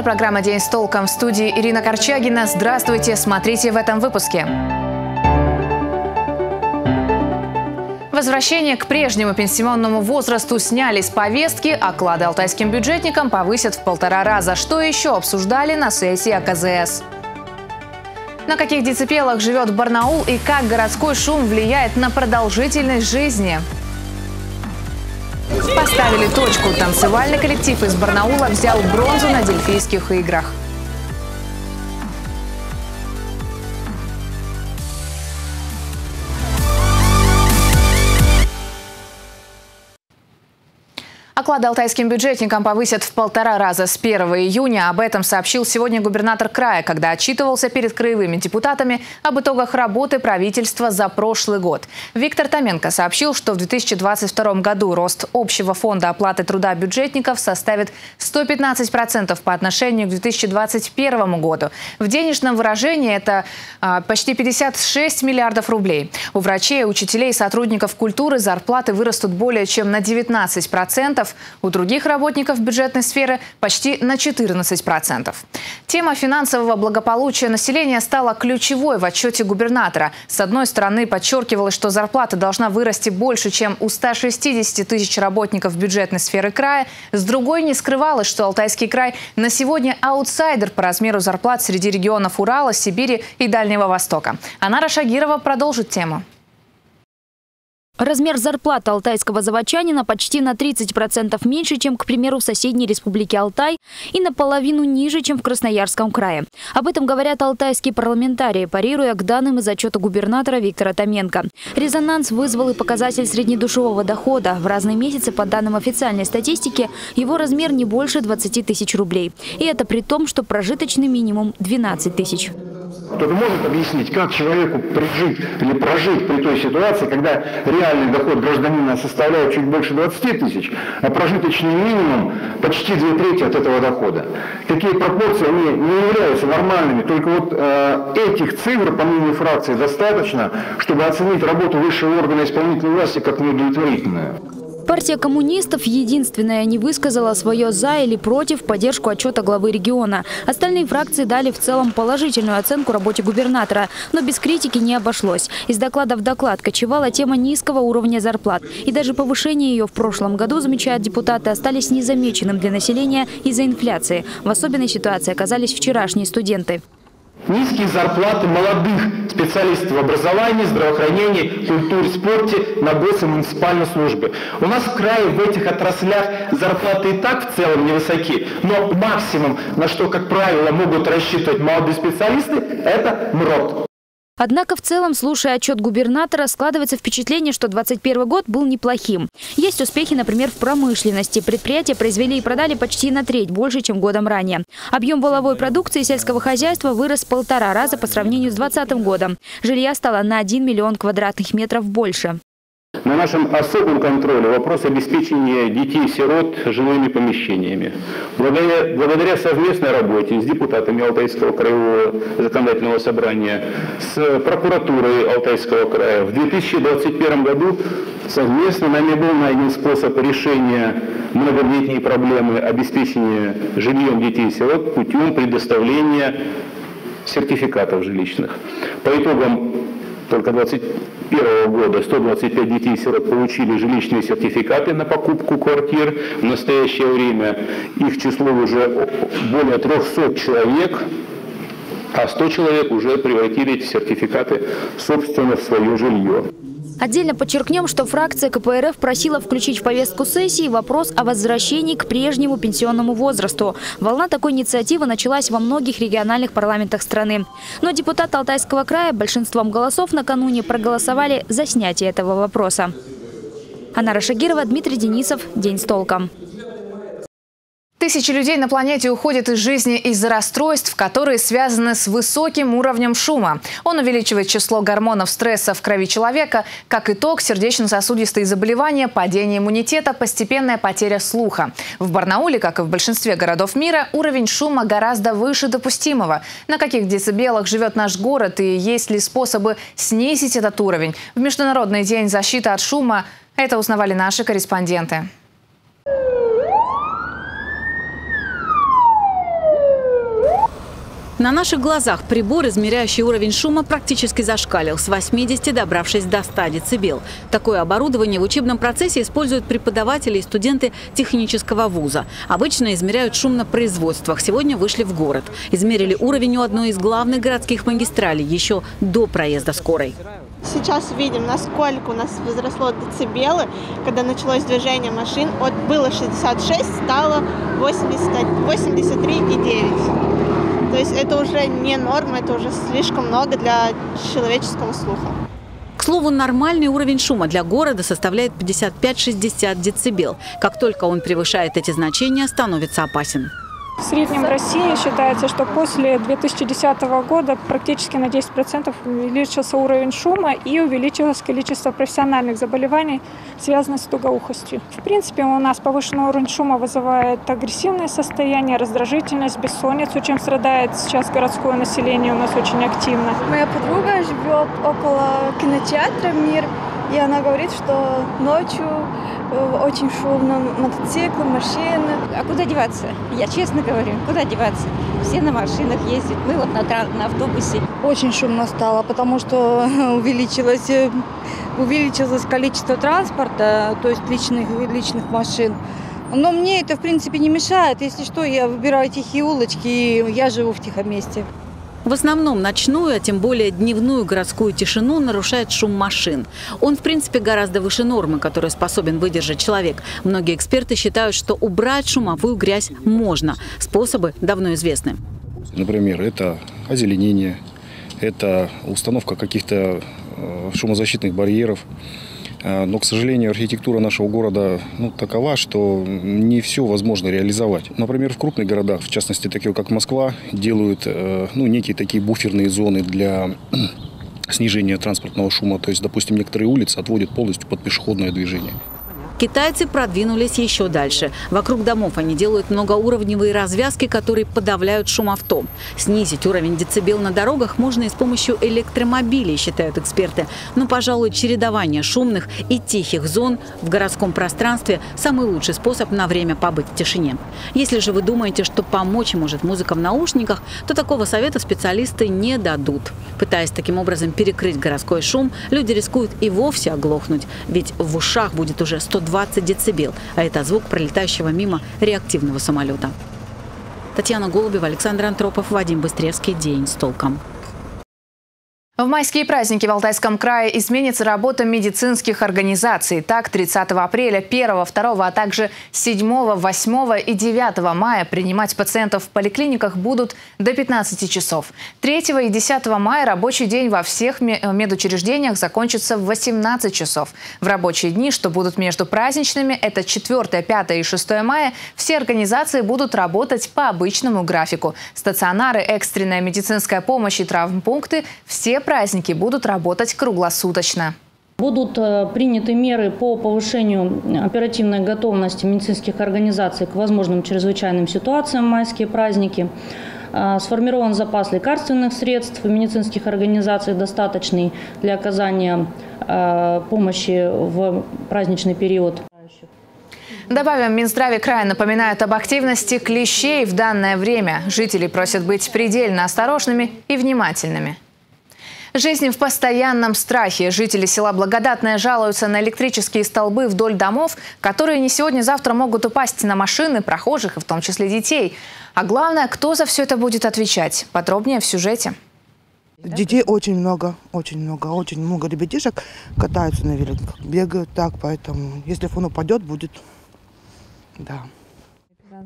Это программа «День с толком» в студии Ирина Корчагина. Здравствуйте, смотрите в этом выпуске. Возвращение к прежнему пенсионному возрасту сняли с повестки, оклады алтайским бюджетникам повысят в полтора раза. Что еще обсуждали на сессии АКЗС? На каких децибелах живет Барнаул и как городской шум влияет на продолжительность жизни? Поставили точку. Танцевальный коллектив из Барнаула взял бронзу на Дельфийских играх. Оклады алтайским бюджетникам повысят в полтора раза с 1 июня. Об этом сообщил сегодня губернатор края, когда отчитывался перед краевыми депутатами об итогах работы правительства за прошлый год. Виктор Томенко сообщил, что в 2022 году рост общего фонда оплаты труда бюджетников составит 115% по отношению к 2021 году. В денежном выражении это а, почти 56 миллиардов рублей. У врачей, учителей и сотрудников культуры зарплаты вырастут более чем на 19% у других работников бюджетной сферы почти на 14%. Тема финансового благополучия населения стала ключевой в отчете губернатора. С одной стороны, подчеркивалось, что зарплата должна вырасти больше, чем у 160 тысяч работников бюджетной сферы края. С другой, не скрывалось, что Алтайский край на сегодня аутсайдер по размеру зарплат среди регионов Урала, Сибири и Дальнего Востока. Анара Шагирова продолжит тему. Размер зарплаты алтайского заводчанина почти на 30% меньше, чем, к примеру, в соседней республике Алтай и наполовину ниже, чем в Красноярском крае. Об этом говорят алтайские парламентарии, парируя к данным из отчета губернатора Виктора Томенко. Резонанс вызвал и показатель среднедушевого дохода. В разные месяцы, по данным официальной статистики, его размер не больше 20 тысяч рублей. И это при том, что прожиточный минимум 12 тысяч. Кто-то может объяснить, как человеку прижить или прожить при той ситуации, когда реальный доход гражданина составляет чуть больше 20 тысяч, а прожиточный минимум почти две трети от этого дохода. Такие пропорции они не являются нормальными, только вот э, этих цифр, по мнению фракции, достаточно, чтобы оценить работу высшего органа исполнительной власти как неудовлетворительную. Партия коммунистов единственная не высказала свое «за» или «против» поддержку отчета главы региона. Остальные фракции дали в целом положительную оценку работе губернатора, но без критики не обошлось. Из доклада в доклад кочевала тема низкого уровня зарплат. И даже повышение ее в прошлом году, замечают депутаты, остались незамеченным для населения из-за инфляции. В особенной ситуации оказались вчерашние студенты. Низкие зарплаты молодых специалистов в образовании, здравоохранении, культуре, спорте на гос- и муниципальной службе. У нас в крае в этих отраслях зарплаты и так в целом невысоки, но максимум, на что, как правило, могут рассчитывать молодые специалисты, это МРОТ. Однако в целом, слушая отчет губернатора, складывается впечатление, что 2021 год был неплохим. Есть успехи, например, в промышленности. Предприятия произвели и продали почти на треть больше, чем годом ранее. Объем воловой продукции сельского хозяйства вырос в полтора раза по сравнению с 2020 годом. Жилья стало на 1 миллион квадратных метров больше. На нашем особом контроле вопрос обеспечения детей-сирот жилыми помещениями. Благодаря, благодаря совместной работе с депутатами Алтайского краевого законодательного собрания, с прокуратурой Алтайского края в 2021 году совместно нами был найден способ решения многодетней проблемы обеспечения жильем детей-сирот путем предоставления сертификатов жилищных. По итогам только 2021 года 125 детей-сирот получили жилищные сертификаты на покупку квартир. В настоящее время их число уже более 300 человек, а 100 человек уже превратили эти сертификаты, собственно, в свое жилье. Отдельно подчеркнем, что фракция КПРФ просила включить в повестку сессии вопрос о возвращении к прежнему пенсионному возрасту. Волна такой инициативы началась во многих региональных парламентах страны. Но депутаты Алтайского края большинством голосов накануне проголосовали за снятие этого вопроса. Анара Шагирова, Дмитрий Денисов. День с толком. Тысячи людей на планете уходят из жизни из-за расстройств, которые связаны с высоким уровнем шума. Он увеличивает число гормонов стресса в крови человека. Как итог, сердечно-сосудистые заболевания, падение иммунитета, постепенная потеря слуха. В Барнауле, как и в большинстве городов мира, уровень шума гораздо выше допустимого. На каких децибелах живет наш город и есть ли способы снизить этот уровень? В Международный день защиты от шума это узнавали наши корреспонденты. На наших глазах прибор, измеряющий уровень шума, практически зашкалил с 80, добравшись до 100 дБ. Такое оборудование в учебном процессе используют преподаватели и студенты технического вуза. Обычно измеряют шум на производствах. Сегодня вышли в город. Измерили уровень у одной из главных городских магистралей еще до проезда скорой. Сейчас видим, насколько у нас возросло децибелы, когда началось движение машин. Вот было 66, стало 80, 83,9. То есть это уже не норма, это уже слишком много для человеческого слуха. К слову, нормальный уровень шума для города составляет 55-60 дБ. Как только он превышает эти значения, становится опасен. В среднем в России считается, что после 2010 года практически на 10% увеличился уровень шума и увеличилось количество профессиональных заболеваний, связанных с тугоухостью. В принципе, у нас повышенный уровень шума вызывает агрессивное состояние, раздражительность, бессонницу, чем страдает сейчас городское население у нас очень активно. Моя подруга живет около кинотеатра «Мир», и она говорит, что ночью э, очень шумно, мотоциклы, машины. А куда деваться? Я честно говорю, куда деваться? Все на машинах ездят, мы вот на, на автобусе. Очень шумно стало, потому что увеличилось, э, увеличилось количество транспорта, то есть личных, личных машин. Но мне это, в принципе, не мешает. Если что, я выбираю тихие улочки, и я живу в тихом месте. В основном ночную, а тем более дневную городскую тишину нарушает шум машин. Он, в принципе, гораздо выше нормы, которую способен выдержать человек. Многие эксперты считают, что убрать шумовую грязь можно. Способы давно известны. Например, это озеленение, это установка каких-то э, шумозащитных барьеров, но, к сожалению, архитектура нашего города ну, такова, что не все возможно реализовать. Например, в крупных городах, в частности, такие как Москва, делают э, ну, некие такие буферные зоны для снижения транспортного шума. То есть, допустим, некоторые улицы отводят полностью под пешеходное движение. Китайцы продвинулись еще дальше. Вокруг домов они делают многоуровневые развязки, которые подавляют шум авто. Снизить уровень децибел на дорогах можно и с помощью электромобилей, считают эксперты. Но, пожалуй, чередование шумных и тихих зон в городском пространстве – самый лучший способ на время побыть в тишине. Если же вы думаете, что помочь может музыка в наушниках, то такого совета специалисты не дадут. Пытаясь таким образом перекрыть городской шум, люди рискуют и вовсе оглохнуть, ведь в ушах будет уже 120 20 децибел, а это звук пролетающего мимо реактивного самолета. Татьяна Голубева, Александр Антропов, Вадим Быстревский. День с толком. В майские праздники в Алтайском крае изменится работа медицинских организаций. Так, 30 апреля, 1, 2, а также 7, 8 и 9 мая принимать пациентов в поликлиниках будут до 15 часов. 3 и 10 мая рабочий день во всех медучреждениях закончится в 18 часов. В рабочие дни, что будут между праздничными, это 4, 5 и 6 мая, все организации будут работать по обычному графику. Стационары, экстренная медицинская помощь и травмпункты – все праздники будут работать круглосуточно. Будут э, приняты меры по повышению оперативной готовности медицинских организаций к возможным чрезвычайным ситуациям в майские праздники. Э, сформирован запас лекарственных средств медицинских организаций достаточный для оказания э, помощи в праздничный период. Добавим, Минздраве края напоминает об активности клещей в данное время. Жители просят быть предельно осторожными и внимательными. Жизнь в постоянном страхе. Жители села Благодатное жалуются на электрические столбы вдоль домов, которые не сегодня-завтра могут упасть на машины, прохожих и в том числе детей. А главное, кто за все это будет отвечать? Подробнее в сюжете. Детей очень много, очень много, очень много ребятишек катаются на великах, бегают так, поэтому если фон упадет, будет, да.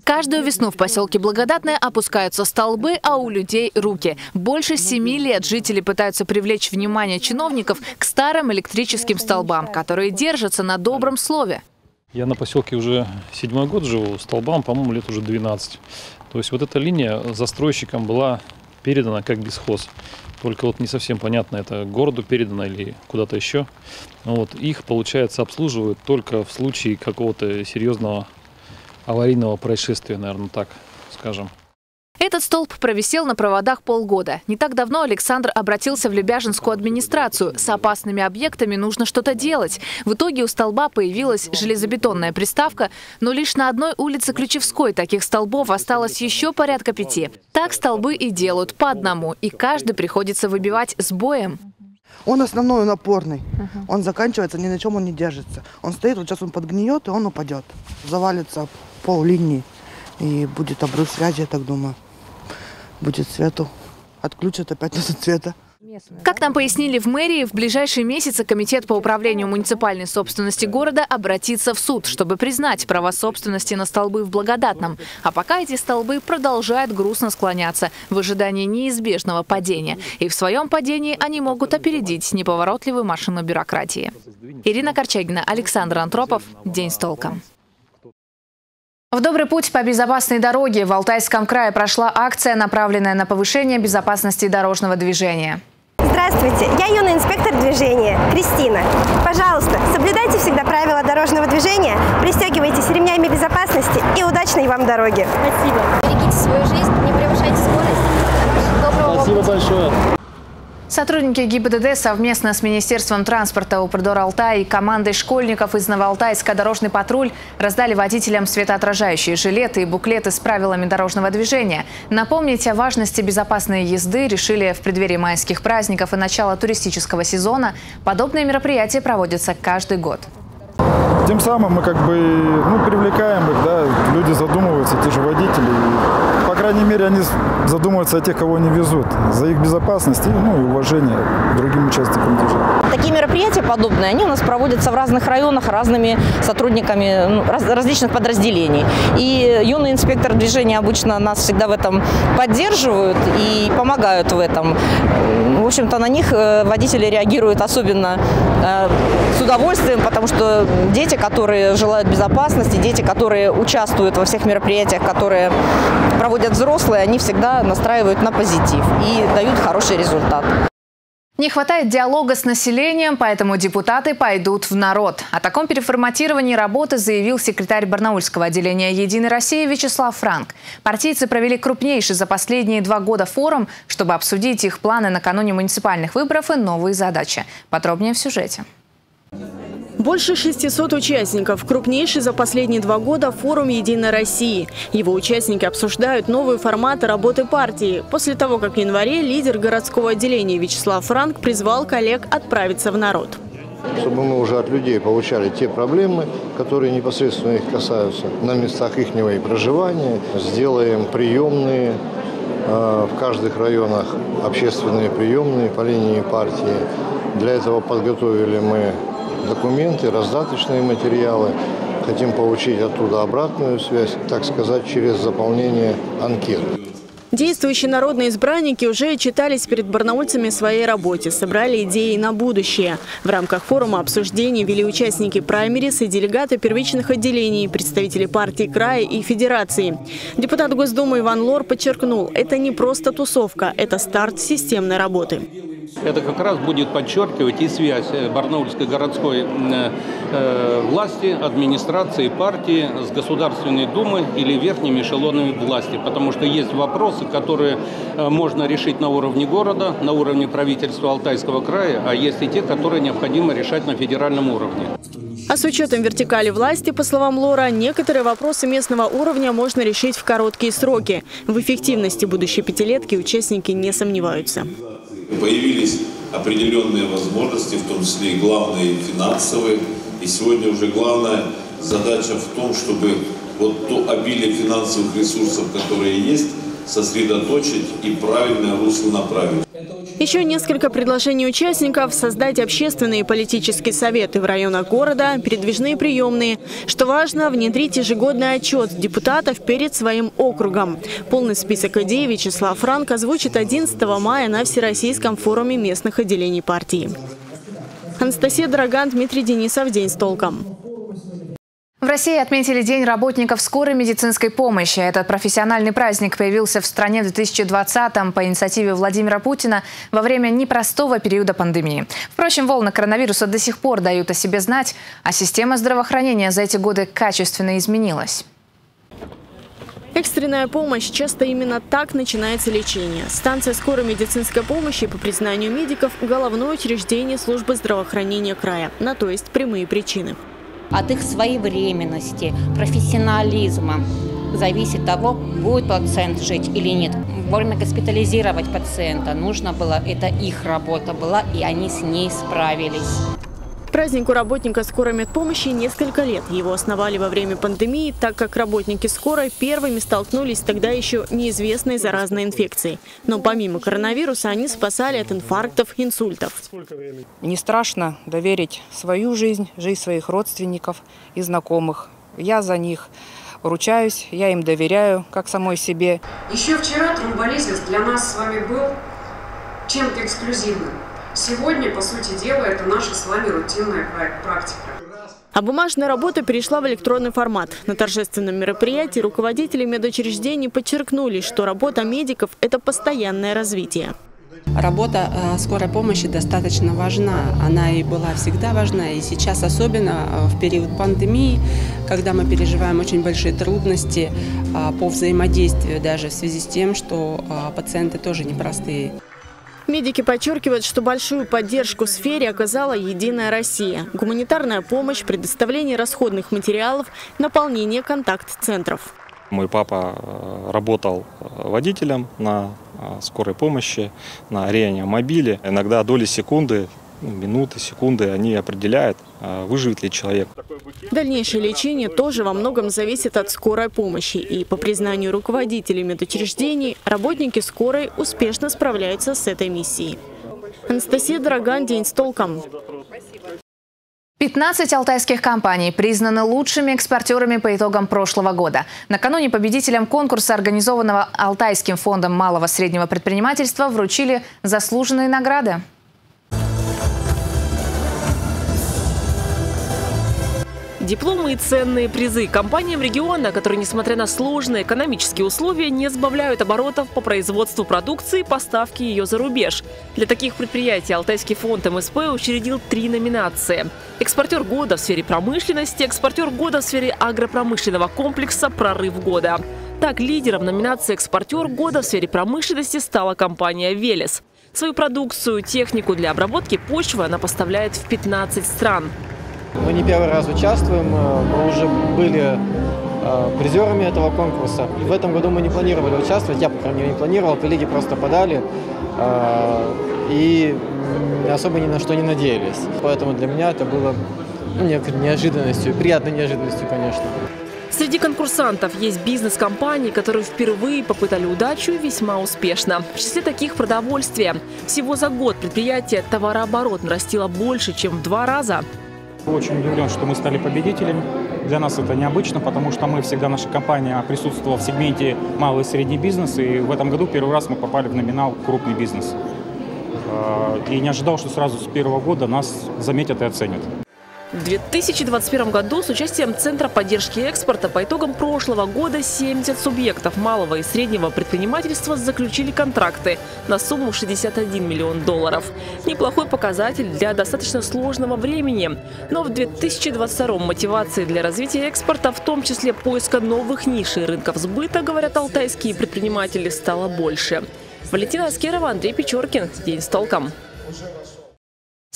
Каждую весну в поселке Благодатное опускаются столбы, а у людей руки. Больше семи лет жители пытаются привлечь внимание чиновников к старым электрическим столбам, которые держатся на добром слове. Я на поселке уже седьмой год живу, столбам, по-моему, лет уже 12. То есть вот эта линия застройщикам была передана как бесхоз. Только вот не совсем понятно, это городу передано или куда-то еще. Вот, их, получается, обслуживают только в случае какого-то серьезного аварийного происшествия, наверное, так скажем. Этот столб провисел на проводах полгода. Не так давно Александр обратился в Лебяжинскую администрацию. С опасными объектами нужно что-то делать. В итоге у столба появилась железобетонная приставка, но лишь на одной улице Ключевской таких столбов осталось еще порядка пяти. Так столбы и делают по одному, и каждый приходится выбивать с боем. Он основной, он опорный. Он заканчивается, ни на чем он не держится. Он стоит, вот сейчас он подгниет, и он упадет. Завалится пол линии, и будет обрыв связи, я так думаю. Будет свету. Отключат опять этот цвета. Как нам пояснили в мэрии, в ближайшие месяцы Комитет по управлению муниципальной собственности города обратится в суд, чтобы признать право собственности на столбы в Благодатном. А пока эти столбы продолжают грустно склоняться в ожидании неизбежного падения. И в своем падении они могут опередить неповоротливую машину бюрократии. Ирина Корчагина, Александр Антропов. День с толком. В добрый путь по безопасной дороге в Алтайском крае прошла акция, направленная на повышение безопасности дорожного движения. Здравствуйте, я юный инспектор движения Кристина. Пожалуйста, соблюдайте всегда правила дорожного движения, пристегивайтесь ремнями безопасности и удачной вам дороги. Спасибо. Берегите свою жизнь, не превышайте скорость. Доброго Спасибо большое. Сотрудники ГИБДД совместно с Министерством транспорта Упрдор Алтай и командой школьников из Новоалтайска «Дорожный патруль» раздали водителям светоотражающие жилеты и буклеты с правилами дорожного движения. Напомнить о важности безопасной езды решили в преддверии майских праздников и начала туристического сезона. Подобные мероприятия проводятся каждый год. Тем самым мы как бы ну, привлекаем их, да, люди задумываются, те же водители. По крайней мере, они задумываются о тех, кого они везут, за их безопасность и, ну, и уважение к другим участникам движения. Такие мероприятия подобные, они у нас проводятся в разных районах разными сотрудниками ну, раз, различных подразделений. И юный инспектор движения обычно нас всегда в этом поддерживают и помогают в этом. В общем-то, на них э, водители реагируют особенно э, с удовольствием, потому что дети, которые желают безопасности, дети, которые участвуют во всех мероприятиях, которые проводят взрослые, они всегда настраивают на позитив и дают хороший результат. Не хватает диалога с населением, поэтому депутаты пойдут в народ. О таком переформатировании работы заявил секретарь Барнаульского отделения «Единой России» Вячеслав Франк. Партийцы провели крупнейший за последние два года форум, чтобы обсудить их планы накануне муниципальных выборов и новые задачи. Подробнее в сюжете. Больше 600 участников. Крупнейший за последние два года форум «Единой России». Его участники обсуждают новые форматы работы партии. После того, как в январе лидер городского отделения Вячеслав Франк призвал коллег отправиться в народ. Чтобы мы уже от людей получали те проблемы, которые непосредственно их касаются на местах их проживания. Сделаем приемные э, в каждых районах, общественные приемные по линии партии. Для этого подготовили мы документы, раздаточные материалы. Хотим получить оттуда обратную связь, так сказать, через заполнение анкет. Действующие народные избранники уже читались перед барнаульцами своей работе, собрали идеи на будущее. В рамках форума обсуждений вели участники праймерис и делегаты первичных отделений, представители партии края и федерации. Депутат Госдумы Иван Лор подчеркнул, это не просто тусовка, это старт системной работы. Это как раз будет подчеркивать и связь э, Барнаульской городской э, э, власти, администрации, партии с Государственной Думой или верхними эшелонами власти. Потому что есть вопросы, которые можно решить на уровне города, на уровне правительства Алтайского края, а есть и те, которые необходимо решать на федеральном уровне. А с учетом вертикали власти, по словам Лора, некоторые вопросы местного уровня можно решить в короткие сроки. В эффективности будущей пятилетки участники не сомневаются. Появились определенные возможности, в том числе и главные финансовые. И сегодня уже главная задача в том, чтобы вот то обилие финансовых ресурсов, которые есть, сосредоточить и правильное русло направить. Еще несколько предложений участников – создать общественные политические советы в районах города, передвижные приемные. Что важно – внедрить ежегодный отчет депутатов перед своим округом. Полный список идей Вячеслав Франк озвучит 11 мая на Всероссийском форуме местных отделений партии. Анастасия Дороган, Дмитрий Денисов. День с толком. В России отметили День работников скорой медицинской помощи. Этот профессиональный праздник появился в стране в 2020-м по инициативе Владимира Путина во время непростого периода пандемии. Впрочем, волны коронавируса до сих пор дают о себе знать, а система здравоохранения за эти годы качественно изменилась. Экстренная помощь. Часто именно так начинается лечение. Станция скорой медицинской помощи, по признанию медиков, головное учреждение службы здравоохранения края. На то есть прямые причины. От их своевременности, профессионализма зависит того, будет пациент жить или нет. Вовремя госпитализировать пациента нужно было, это их работа была, и они с ней справились. Празднику работника скорой медпомощи несколько лет. Его основали во время пандемии, так как работники скорой первыми столкнулись с тогда еще неизвестной заразной инфекцией. Но помимо коронавируса они спасали от инфарктов, инсультов. Не страшно доверить свою жизнь, жизнь своих родственников и знакомых. Я за них ручаюсь, я им доверяю, как самой себе. Еще вчера тромболизис для нас с вами был чем-то эксклюзивным. Сегодня, по сути дела, это наша с вами рутинная практика. А бумажная работа перешла в электронный формат. На торжественном мероприятии руководители медучреждений подчеркнули, что работа медиков – это постоянное развитие. Работа э, скорой помощи достаточно важна. Она и была всегда важна. И сейчас особенно э, в период пандемии, когда мы переживаем очень большие трудности э, по взаимодействию, даже в связи с тем, что пациенты тоже непростые. Медики подчеркивают, что большую поддержку в сфере оказала «Единая Россия». Гуманитарная помощь, предоставление расходных материалов, наполнение контакт-центров. Мой папа э, работал э, водителем на э, скорой помощи, на реанимобиле. Иногда доли секунды ну, минуты, секунды, они определяют, выживет ли человек. Дальнейшее лечение тоже во многом зависит от скорой помощи. И по признанию руководителей медучреждений, работники скорой успешно справляются с этой миссией. Анастасия Дороган, День с толком. 15 алтайских компаний признаны лучшими экспортерами по итогам прошлого года. Накануне победителям конкурса, организованного Алтайским фондом малого среднего предпринимательства, вручили заслуженные награды. Дипломы и ценные призы компаниям региона, которые, несмотря на сложные экономические условия, не сбавляют оборотов по производству продукции и поставке ее за рубеж. Для таких предприятий Алтайский фонд МСП учредил три номинации. Экспортер года в сфере промышленности, экспортер года в сфере агропромышленного комплекса «Прорыв года». Так, лидером номинации «Экспортер года в сфере промышленности» стала компания «Велес». Свою продукцию, технику для обработки почвы она поставляет в 15 стран. Мы не первый раз участвуем, э, мы уже были э, призерами этого конкурса. В этом году мы не планировали участвовать, я, по крайней мере, не планировал, коллеги просто подали э, и особо ни на что не надеялись. Поэтому для меня это было ну, неожиданностью, приятной неожиданностью, конечно. Среди конкурсантов есть бизнес-компании, которые впервые попытали удачу весьма успешно. В числе таких продовольствие. Всего за год предприятие товарооборот нарастило больше, чем в два раза. Очень удивлен, что мы стали победителями. Для нас это необычно, потому что мы всегда, наша компания присутствовала в сегменте малый и средний бизнес, и в этом году первый раз мы попали в номинал крупный бизнес. А, и не ожидал, что сразу с первого года нас заметят и оценят. В 2021 году с участием Центра поддержки экспорта по итогам прошлого года 70 субъектов малого и среднего предпринимательства заключили контракты на сумму 61 миллион долларов. Неплохой показатель для достаточно сложного времени. Но в 2022 мотивации для развития экспорта, в том числе поиска новых ниш и рынков сбыта, говорят алтайские предприниматели, стало больше. Валентина Аскерова, Андрей Печоркин. День с толком.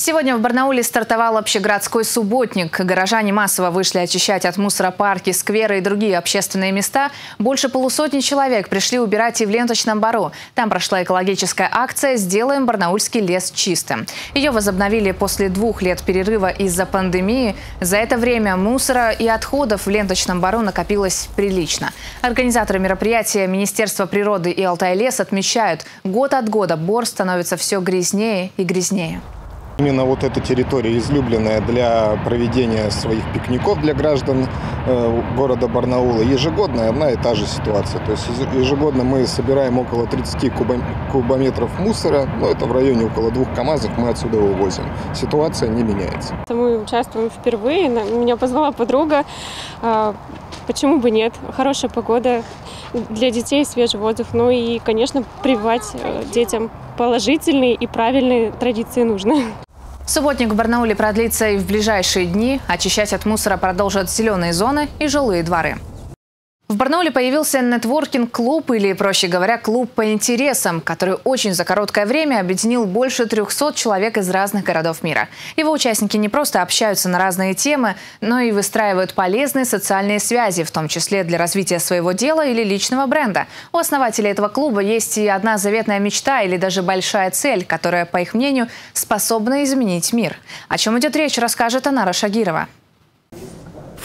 Сегодня в Барнауле стартовал общегородской субботник. Горожане массово вышли очищать от мусора парки, скверы и другие общественные места. Больше полусотни человек пришли убирать и в ленточном бару. Там прошла экологическая акция «Сделаем барнаульский лес чистым». Ее возобновили после двух лет перерыва из-за пандемии. За это время мусора и отходов в ленточном бару накопилось прилично. Организаторы мероприятия Министерства природы и Алтай лес отмечают, год от года бор становится все грязнее и грязнее. Именно вот эта территория излюбленная для проведения своих пикников для граждан э, города Барнаула. Ежегодно одна и та же ситуация. То есть ежегодно мы собираем около 30 кубометров мусора, но это в районе около двух КАМАЗов мы отсюда вывозим. Ситуация не меняется. Мы участвуем впервые. Меня позвала подруга. А, почему бы нет? Хорошая погода для детей, свежий воздух. Ну и, конечно, прививать э, детям положительные и правильные традиции нужно. Субботник в Барнауле продлится и в ближайшие дни. Очищать от мусора продолжат зеленые зоны и жилые дворы. В Барнауле появился нетворкинг-клуб, или, проще говоря, клуб по интересам, который очень за короткое время объединил больше 300 человек из разных городов мира. Его участники не просто общаются на разные темы, но и выстраивают полезные социальные связи, в том числе для развития своего дела или личного бренда. У основателей этого клуба есть и одна заветная мечта или даже большая цель, которая, по их мнению, способна изменить мир. О чем идет речь, расскажет Анара Шагирова.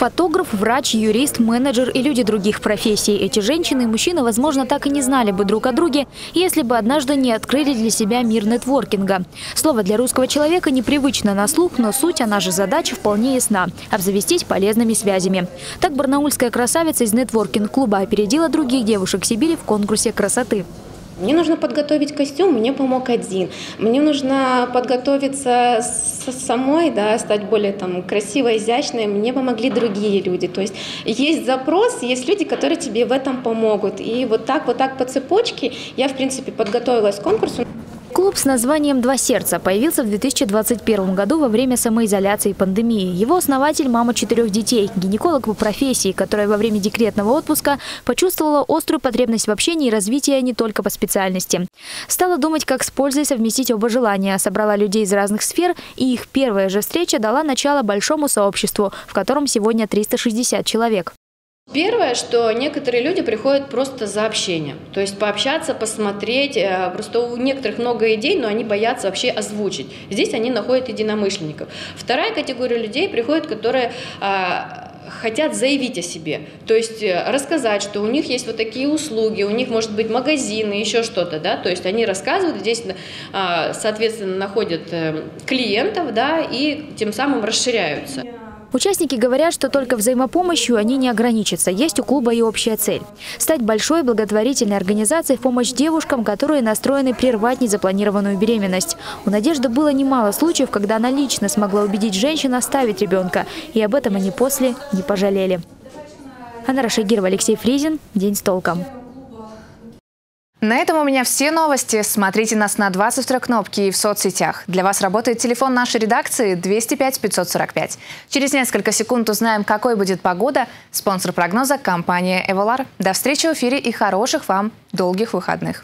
Фотограф, врач, юрист, менеджер и люди других профессий. Эти женщины и мужчины, возможно, так и не знали бы друг о друге, если бы однажды не открыли для себя мир нетворкинга. Слово для русского человека непривычно на слух, но суть, она же задача вполне ясна – обзавестись полезными связями. Так барнаульская красавица из нетворкинг-клуба опередила других девушек Сибири в конкурсе красоты. Мне нужно подготовить костюм, мне помог один. Мне нужно подготовиться самой, да, стать более там, красивой, изящной, мне помогли другие люди. То есть есть запрос, есть люди, которые тебе в этом помогут. И вот так, вот так по цепочке я, в принципе, подготовилась к конкурсу. Клуб с названием «Два сердца» появился в 2021 году во время самоизоляции и пандемии. Его основатель – мама четырех детей, гинеколог по профессии, которая во время декретного отпуска почувствовала острую потребность в общении и развитии не только по специальности. Стала думать, как с пользой совместить оба желания, собрала людей из разных сфер, и их первая же встреча дала начало большому сообществу, в котором сегодня 360 человек. Первое, что некоторые люди приходят просто за общением, то есть пообщаться, посмотреть. Э, просто у некоторых много идей, но они боятся вообще озвучить. Здесь они находят единомышленников. Вторая категория людей приходит, которые а, хотят заявить о себе, то есть э, рассказать, что у них есть вот такие услуги, у них может быть магазины, еще что-то, да, то есть они рассказывают, здесь, а, соответственно, находят э, клиентов, да, и тем самым расширяются. Участники говорят, что только взаимопомощью они не ограничатся. Есть у клуба и общая цель – стать большой благотворительной организацией в помощь девушкам, которые настроены прервать незапланированную беременность. У Надежды было немало случаев, когда она лично смогла убедить женщин оставить ребенка. И об этом они после не пожалели. Анна Рашагирова, Алексей Фризин. День с толком. На этом у меня все новости. Смотрите нас на 22 кнопки и в соцсетях. Для вас работает телефон нашей редакции 205 545. Через несколько секунд узнаем, какой будет погода. Спонсор прогноза – компания «Эволар». До встречи в эфире и хороших вам долгих выходных.